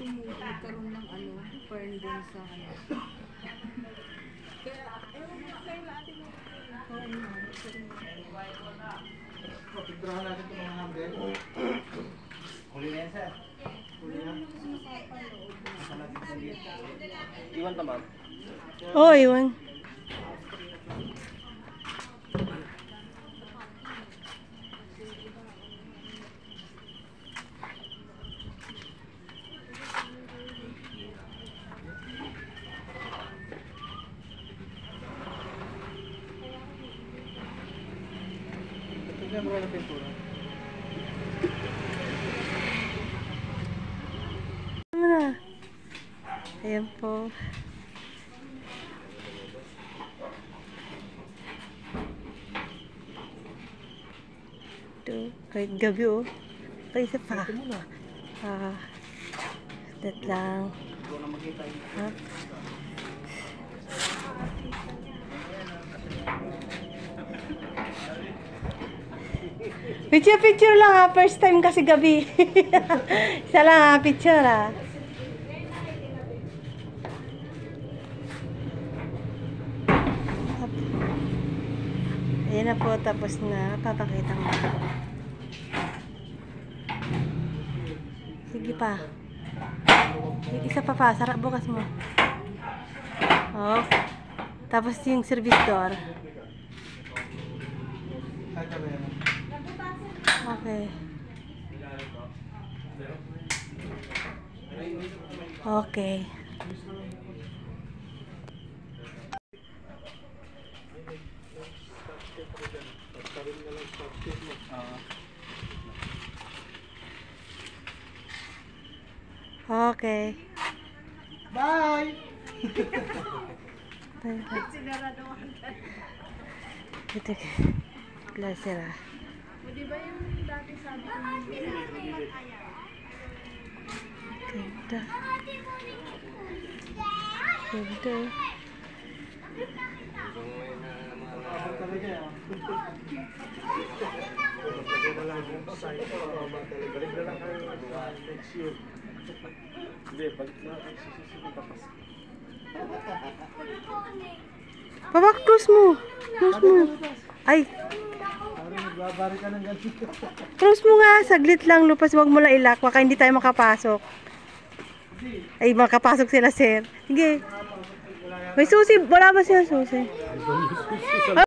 Tumulo. Nagkaroon ng ano, fern din sa ano. Kaya, ewan mo kayo natin mo. Oo nga. Pagdrahan natin itong mga number. Huli na yan, sir. Huli na. Iwan ka, ma'am. Oh, iwan. Tignan mo ng pintura. Ano? Ayan po. Ito, kahit gabi oh. Pa isa pa. Ah, that lang. Ito na Picture, picture lang ha. First time kasi gabi. Isa lang ha, picture ha. Ayan na po, tapos na. Papakita ko. Sige pa. Isa pa pa, sarap bukas mo. Oh. Tapos yung service door. Yan. Okay. Okay. Okay. Bye! Ito ka. Klasera. O, di ba yung dati sabi ko Ganda. Ganda. Abot kami dyan. ah. Papa, close mo. Close mo. Ay, Nagbabari ka ng ganito. close mo nga. Saglit lang, Lupas. Huwag mo lang ilak. Baka hindi tayo makapasok. Ay, makapasok sila, sir. Sige. May susi. Wala ba siya susi?